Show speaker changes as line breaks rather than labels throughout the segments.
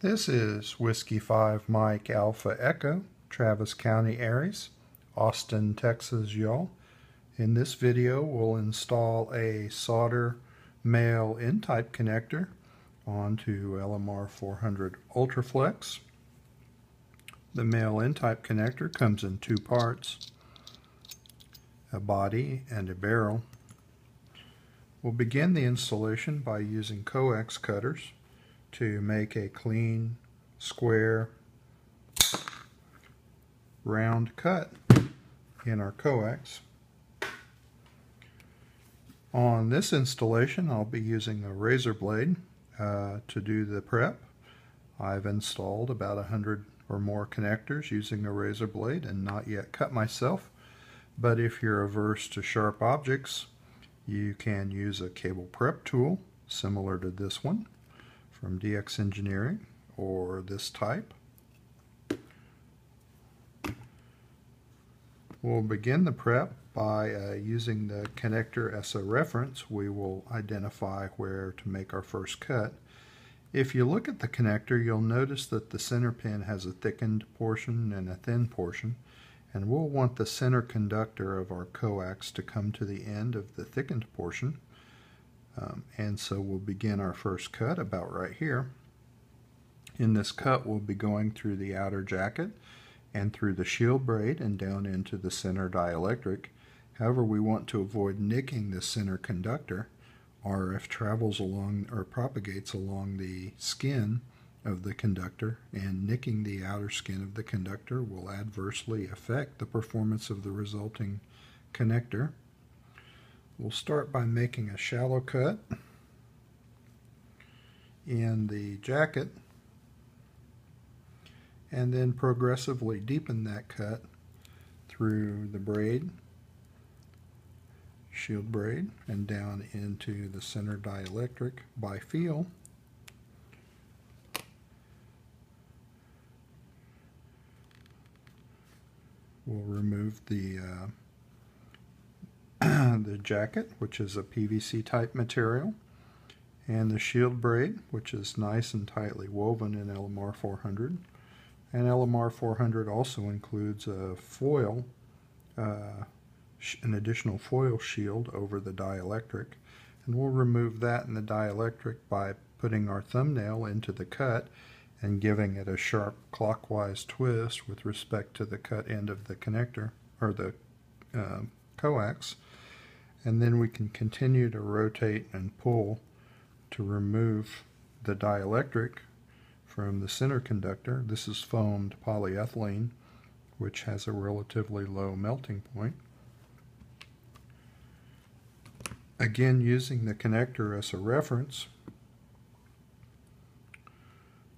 This is Whiskey 5 Mike Alpha Echo, Travis County, ARES, Austin, Texas, y'all. In this video, we'll install a solder male N-type connector onto LMR 400 Ultraflex. The male N-type connector comes in two parts, a body and a barrel. We'll begin the installation by using coax cutters to make a clean, square, round cut in our coax. On this installation I'll be using a razor blade uh, to do the prep. I've installed about a hundred or more connectors using a razor blade and not yet cut myself but if you're averse to sharp objects you can use a cable prep tool similar to this one from DX Engineering or this type. We'll begin the prep by uh, using the connector as a reference. We will identify where to make our first cut. If you look at the connector, you'll notice that the center pin has a thickened portion and a thin portion, and we'll want the center conductor of our coax to come to the end of the thickened portion. Um, and so we'll begin our first cut about right here. In this cut we'll be going through the outer jacket and through the shield braid and down into the center dielectric. However, we want to avoid nicking the center conductor RF travels along or propagates along the skin of the conductor and nicking the outer skin of the conductor will adversely affect the performance of the resulting connector. We'll start by making a shallow cut in the jacket and then progressively deepen that cut through the braid, shield braid, and down into the center dielectric by feel. We'll remove the uh, the jacket, which is a PVC type material, and the shield braid, which is nice and tightly woven in LMR 400. And LMR 400 also includes a foil, uh, an additional foil shield over the dielectric. And we'll remove that in the dielectric by putting our thumbnail into the cut and giving it a sharp clockwise twist with respect to the cut end of the connector, or the uh, coax and then we can continue to rotate and pull to remove the dielectric from the center conductor. This is foamed polyethylene which has a relatively low melting point. Again using the connector as a reference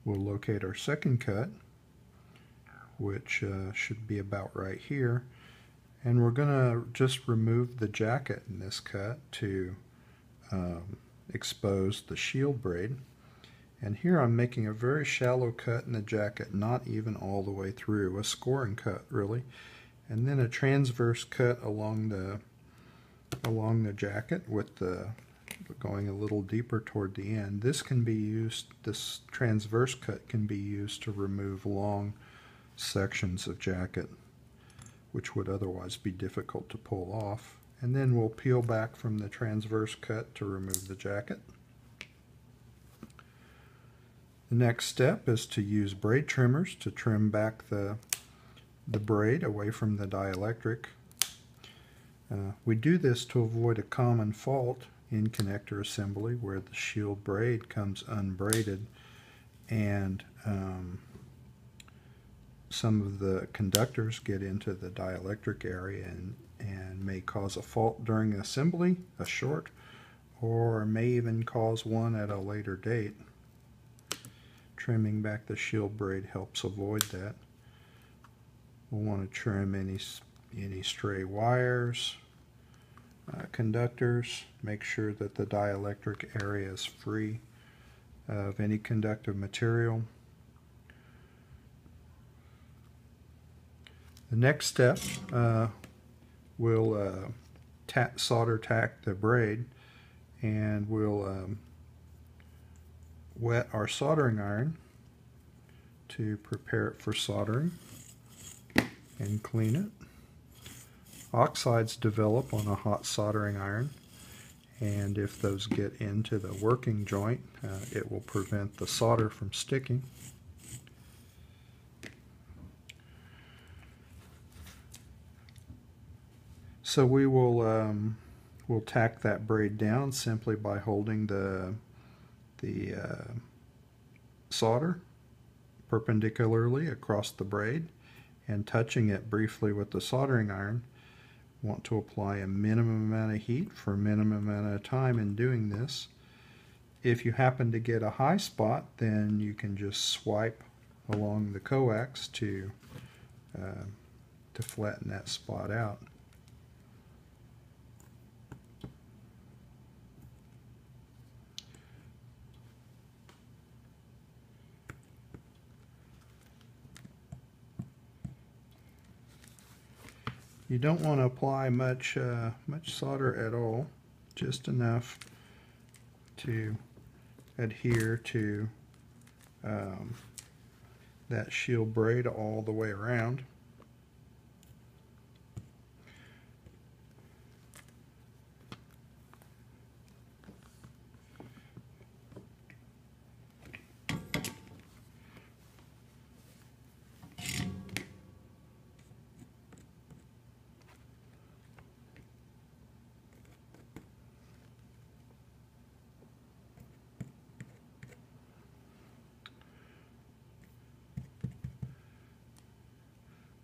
we'll locate our second cut which uh, should be about right here and we're going to just remove the jacket in this cut to um, expose the shield braid. And here I'm making a very shallow cut in the jacket, not even all the way through, a scoring cut really. And then a transverse cut along the along the jacket with the going a little deeper toward the end. This can be used, this transverse cut can be used to remove long sections of jacket which would otherwise be difficult to pull off. And then we'll peel back from the transverse cut to remove the jacket. The next step is to use braid trimmers to trim back the, the braid away from the dielectric. Uh, we do this to avoid a common fault in connector assembly where the shield braid comes unbraided and um, some of the conductors get into the dielectric area and, and may cause a fault during assembly, a short, or may even cause one at a later date. Trimming back the shield braid helps avoid that. We'll want to trim any, any stray wires, uh, conductors, make sure that the dielectric area is free of any conductive material. The next step, uh, we'll uh, solder tack the braid and we'll um, wet our soldering iron to prepare it for soldering and clean it. Oxides develop on a hot soldering iron and if those get into the working joint uh, it will prevent the solder from sticking. So we will um, we'll tack that braid down simply by holding the the uh, solder perpendicularly across the braid and touching it briefly with the soldering iron. Want to apply a minimum amount of heat for a minimum amount of time in doing this. If you happen to get a high spot, then you can just swipe along the coax to uh, to flatten that spot out. You don't want to apply much uh, much solder at all, just enough to adhere to um, that shield braid all the way around.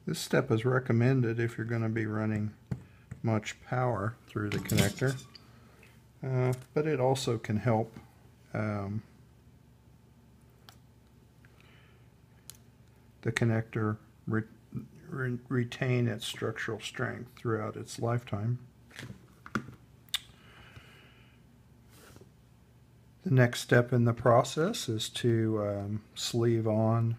This step is recommended if you're going to be running much power through the connector, uh, but it also can help um, the connector re re retain its structural strength throughout its lifetime. The next step in the process is to um, sleeve on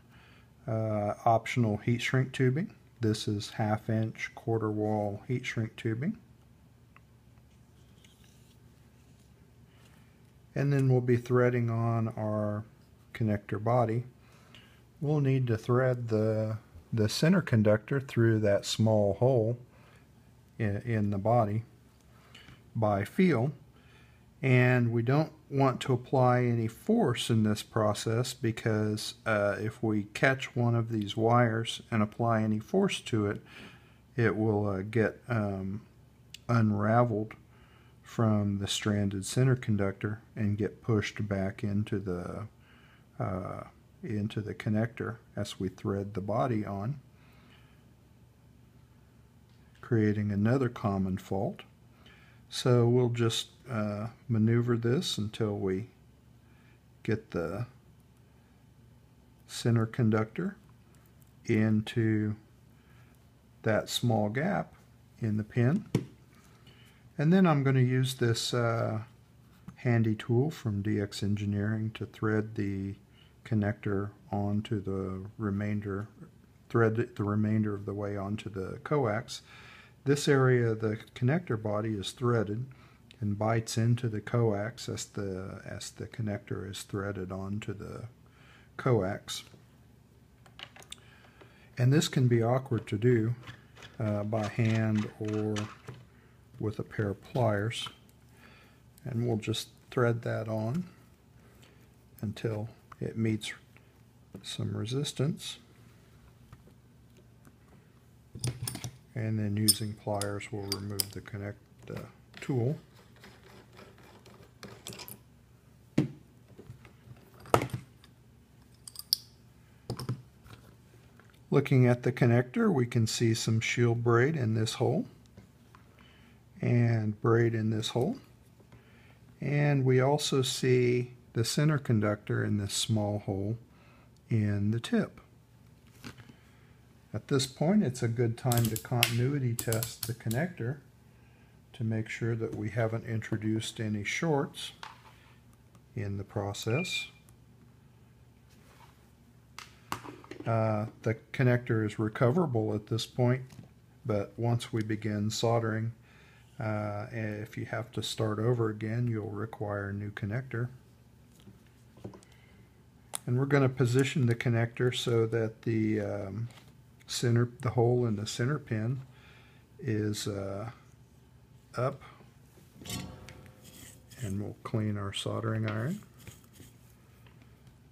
uh, optional heat shrink tubing. This is half inch quarter wall heat shrink tubing. And then we'll be threading on our connector body. We'll need to thread the, the center conductor through that small hole in, in the body by feel and we don't want to apply any force in this process because uh, if we catch one of these wires and apply any force to it it will uh, get um, unraveled from the stranded center conductor and get pushed back into the uh, into the connector as we thread the body on creating another common fault. So we'll just uh, maneuver this until we get the center conductor into that small gap in the pin. And then I'm going to use this uh, handy tool from DX Engineering to thread the connector onto the remainder, thread the remainder of the way onto the coax. This area of the connector body is threaded and bites into the coax as the, as the connector is threaded onto the coax. And this can be awkward to do uh, by hand or with a pair of pliers. And we'll just thread that on until it meets some resistance. and then using pliers we'll remove the connect uh, tool. Looking at the connector we can see some shield braid in this hole and braid in this hole and we also see the center conductor in this small hole in the tip. At this point, it's a good time to continuity test the connector to make sure that we haven't introduced any shorts in the process. Uh, the connector is recoverable at this point, but once we begin soldering, uh, if you have to start over again, you'll require a new connector. And we're going to position the connector so that the um, center, the hole in the center pin is uh, up. And we'll clean our soldering iron.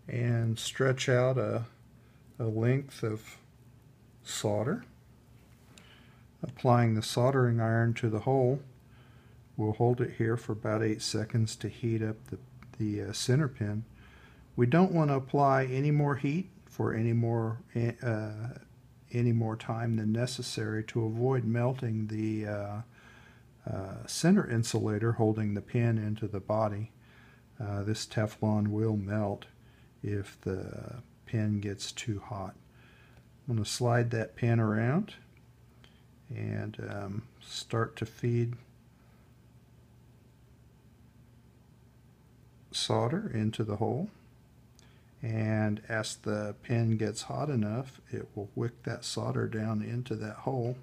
And stretch out a, a length of solder. Applying the soldering iron to the hole, we'll hold it here for about 8 seconds to heat up the, the uh, center pin. We don't want to apply any more heat for any more eh, uh, any more time than necessary to avoid melting the uh, uh, center insulator holding the pin into the body. Uh, this Teflon will melt if the pin gets too hot. I'm going to slide that pin around and um, start to feed solder into the hole and as the pin gets hot enough it will wick that solder down into that hole.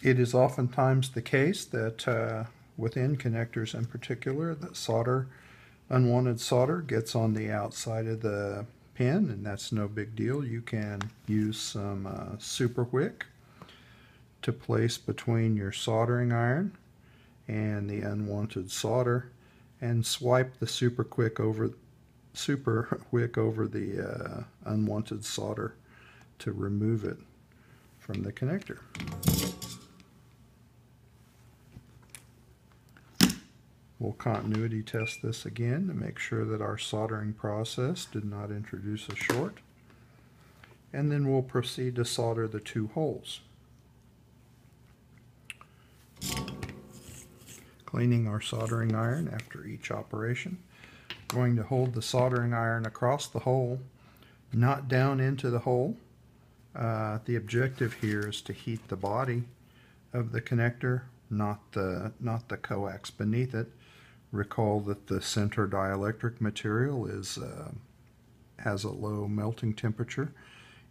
It is oftentimes the case that uh, within connectors in particular that solder, unwanted solder gets on the outside of the pin and that's no big deal. You can use some uh, super wick to place between your soldering iron and the unwanted solder and swipe the super quick over super wick over the uh, unwanted solder to remove it from the connector. We'll continuity test this again to make sure that our soldering process did not introduce a short. And then we'll proceed to solder the two holes. cleaning our soldering iron after each operation. Going to hold the soldering iron across the hole, not down into the hole. Uh, the objective here is to heat the body of the connector, not the, not the coax beneath it. Recall that the center dielectric material is uh, has a low melting temperature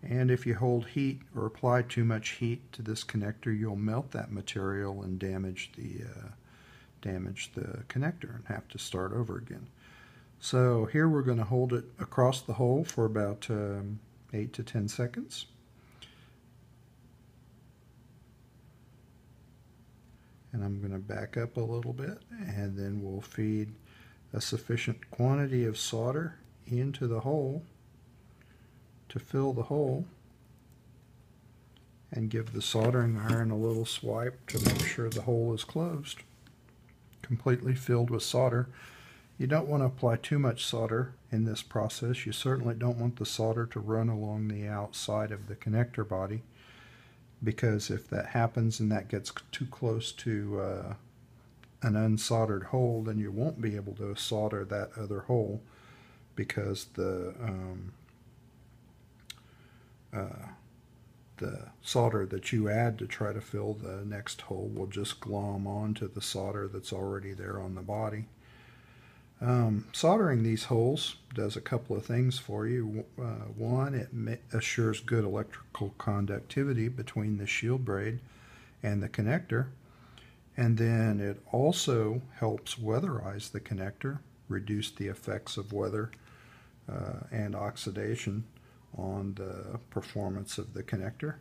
and if you hold heat or apply too much heat to this connector you'll melt that material and damage the uh, damage the connector and have to start over again. So here we're going to hold it across the hole for about um, 8 to 10 seconds. And I'm going to back up a little bit and then we'll feed a sufficient quantity of solder into the hole to fill the hole and give the soldering iron a little swipe to make sure the hole is closed completely filled with solder. You don't want to apply too much solder in this process. You certainly don't want the solder to run along the outside of the connector body because if that happens and that gets too close to uh, an unsoldered hole, then you won't be able to solder that other hole because the um, uh, the solder that you add to try to fill the next hole will just glom onto the solder that's already there on the body. Um, soldering these holes does a couple of things for you. Uh, one, it assures good electrical conductivity between the shield braid and the connector. And then it also helps weatherize the connector, reduce the effects of weather uh, and oxidation on the performance of the connector.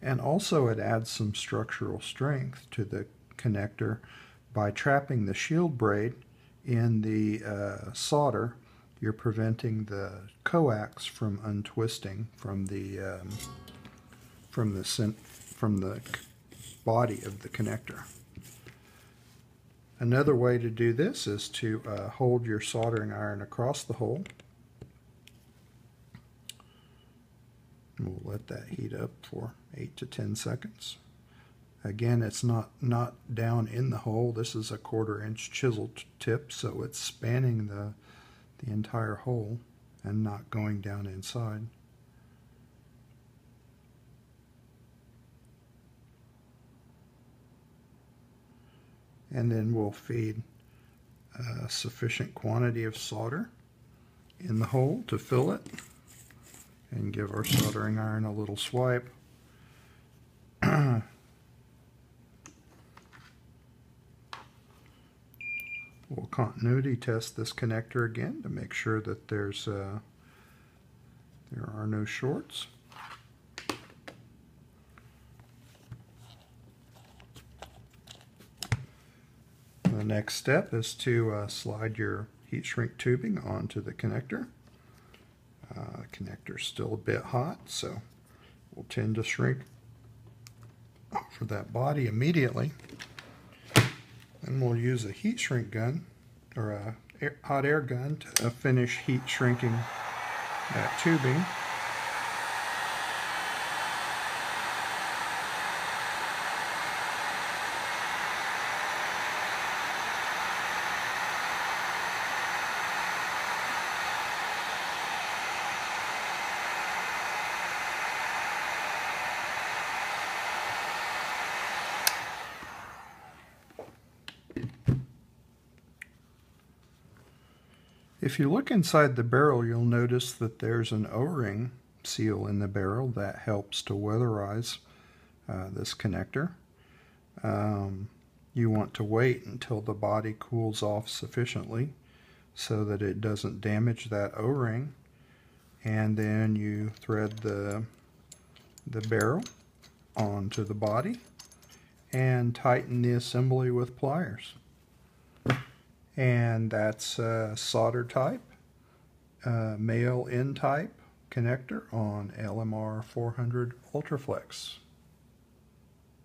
And also it adds some structural strength to the connector by trapping the shield braid in the uh, solder. You're preventing the coax from untwisting from the um, from the from the body of the connector. Another way to do this is to uh, hold your soldering iron across the hole We'll let that heat up for 8 to 10 seconds. Again, it's not, not down in the hole. This is a quarter inch chisel tip, so it's spanning the, the entire hole and not going down inside. And then we'll feed a sufficient quantity of solder in the hole to fill it and give our soldering iron a little swipe. We'll continuity test this connector again to make sure that there's uh, there are no shorts. The next step is to uh, slide your heat shrink tubing onto the connector. Uh, connector's still a bit hot, so we'll tend to shrink for that body immediately. Then we'll use a heat shrink gun or a air, hot air gun to finish heat shrinking that tubing. If you look inside the barrel, you'll notice that there's an O-ring seal in the barrel that helps to weatherize uh, this connector. Um, you want to wait until the body cools off sufficiently so that it doesn't damage that O-ring and then you thread the the barrel onto the body and tighten the assembly with pliers and that's a solder type, male N type connector on LMR 400 Ultraflex.